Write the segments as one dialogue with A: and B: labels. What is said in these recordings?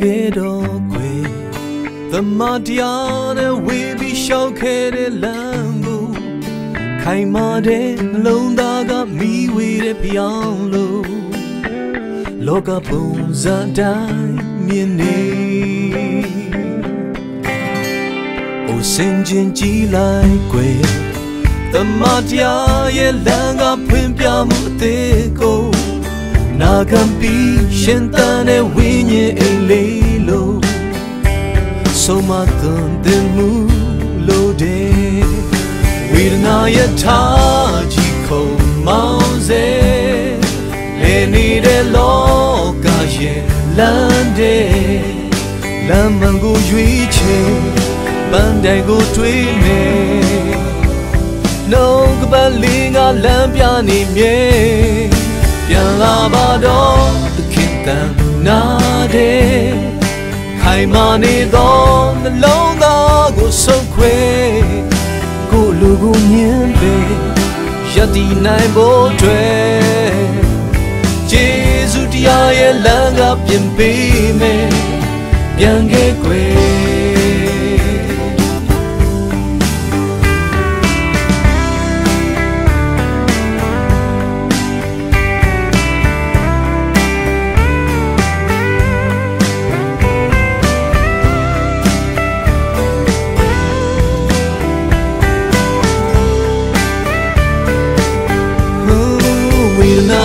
A: ပြန်လာခဲ့တော့ခွေသမတရားနဲ့ဝေးပြီးရှောက်ခဲ့တဲ့လမ်းကိုခိုင်မာတဲ့နှလုံးသားကမိဝေတဲ့ဖျောင်းလို့လောကပုံစံတိုင်းမြင်နေအိုစင်ချင်းကြည်လိုက်ခွေသမတရားရဲ့လမ်းကဖွင့်ပြမှုအသေးကို နာခံပြီးရှင်သန်တဲ့ဝိညာဉ်အိမ်လေးလို့ဆုံးမသွန်သင်မှုလို့တဲ့ဝေဒနာရဲ့ထားကြီးခုံမောင်းစေလေနေတဲ့လောကရဲ့လမ်းတဲ့လမ်းမကိုရွေးချယ်ပန်းတိုင်ကိုတွေးနေနှုတ်ကပတ်လေးကလမ်းပြနေမြဲပြန် လာပါတော့သခင်တန်နာတဲ့ခိုင်မာနေသောနှလုံးသားကိုဆုပ်ခွေကိုလူကိုမြင်ပေယက်တီနိုင်ဖို့အတွက်ဂျေဇုတရားရဲ့လမ်းကပြင်ပေးမယ်ပြန်ခဲ့ခွေ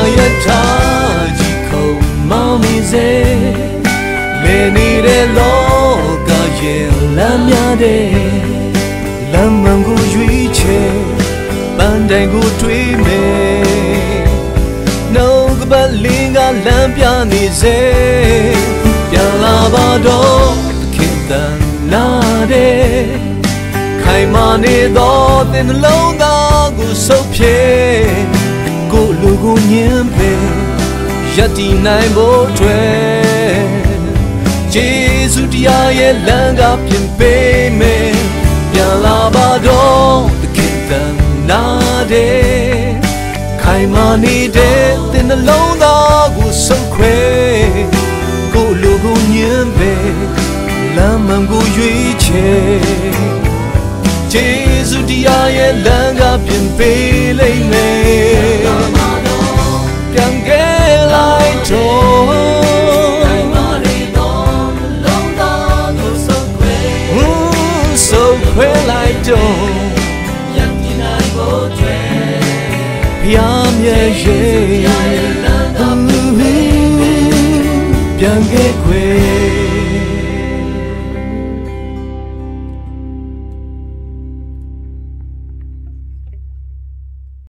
A: ဒနာရထားကြီးခုံမောင်းမိစေလေနေတဲ့လောကရဲ့လမ်းများတဲ့လမ်းမှန်ကိုရွေးချယ်ပန်းတိုင်ကိုတွေးမယ်နှုတ်ကပတ်လင်းကလမ်းပြနေစေပြန်လာပါတော့သခင်တန်လာတဲ့ခိုင်မာနေသောသင်နှလုံးသားကိုဆုပ်ဖြဲကို လူကိုညင်ပေယက်တီနိုင်ဖို့အတွက်ဂျေဇုတရားရဲ့လမ်းကပြင်ပေးမယ်ပြန်လာပါတော့သခင်တန်နာတဲ့ခိုင်မာနေတဲ့သင်နှလုံးသားကိုဆုပ်ခွဲကိုလူကိုညင်ပေလမ်းမှန်ကိုရွေးချယ်ဂျေဇုတရားရဲ့လမ်းကပြင်ပေးလိမ့်မယ် ခွဲလိုက်တော့ဖျားမြဲရဲ့ပြန်ခဲ့ခွေ